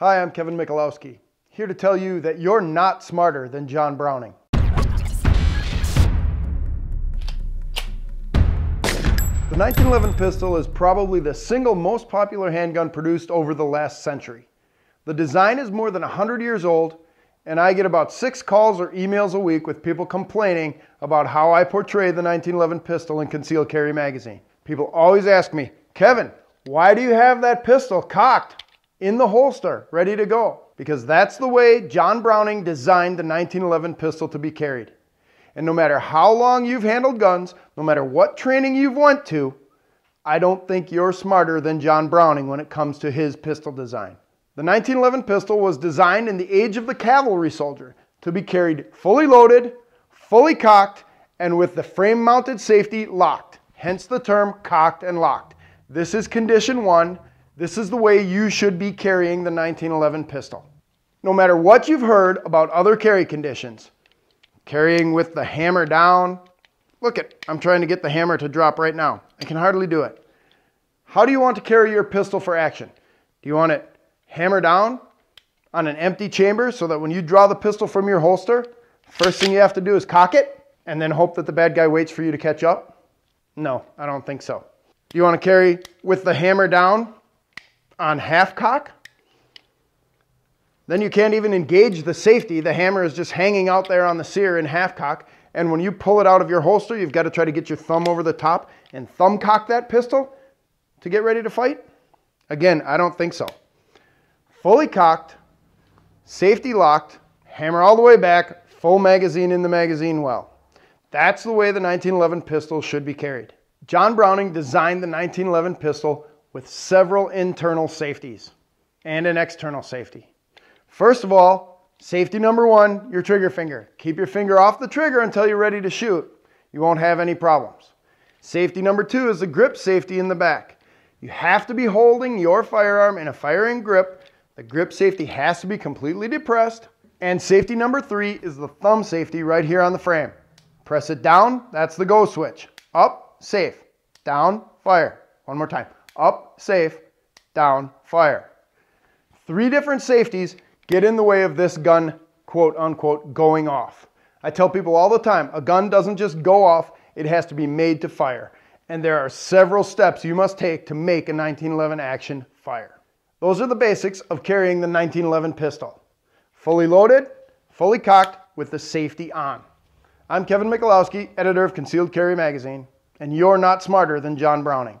Hi, I'm Kevin Michalowski, here to tell you that you're not smarter than John Browning. The 1911 pistol is probably the single most popular handgun produced over the last century. The design is more than 100 years old, and I get about six calls or emails a week with people complaining about how I portray the 1911 pistol in Concealed Carry magazine. People always ask me, Kevin, why do you have that pistol cocked in the holster, ready to go? Because that's the way John Browning designed the 1911 pistol to be carried. And no matter how long you've handled guns, no matter what training you've went to, I don't think you're smarter than John Browning when it comes to his pistol design. The 1911 pistol was designed in the age of the cavalry soldier to be carried fully loaded, fully cocked, and with the frame mounted safety locked, hence the term cocked and locked. This is condition one. This is the way you should be carrying the 1911 pistol. No matter what you've heard about other carry conditions, Carrying with the hammer down. Look at, I'm trying to get the hammer to drop right now. I can hardly do it. How do you want to carry your pistol for action? Do you want it hammer down on an empty chamber so that when you draw the pistol from your holster, first thing you have to do is cock it and then hope that the bad guy waits for you to catch up? No, I don't think so. Do you want to carry with the hammer down on half cock? Then you can't even engage the safety. The hammer is just hanging out there on the sear in half cock. And when you pull it out of your holster, you've got to try to get your thumb over the top and thumb cock that pistol to get ready to fight? Again, I don't think so. Fully cocked, safety locked, hammer all the way back, full magazine in the magazine well. That's the way the 1911 pistol should be carried. John Browning designed the 1911 pistol with several internal safeties and an external safety. First of all, safety number one, your trigger finger. Keep your finger off the trigger until you're ready to shoot. You won't have any problems. Safety number two is the grip safety in the back. You have to be holding your firearm in a firing grip. The grip safety has to be completely depressed. And safety number three is the thumb safety right here on the frame. Press it down, that's the go switch. Up, safe. Down, fire. One more time. Up, safe. Down, fire. Three different safeties get in the way of this gun, quote unquote, going off. I tell people all the time a gun doesn't just go off, it has to be made to fire. And there are several steps you must take to make a 1911 action fire. Those are the basics of carrying the 1911 pistol. Fully loaded, fully cocked, with the safety on. I'm Kevin Michalowski, editor of Concealed Carry Magazine, and you're not smarter than John Browning.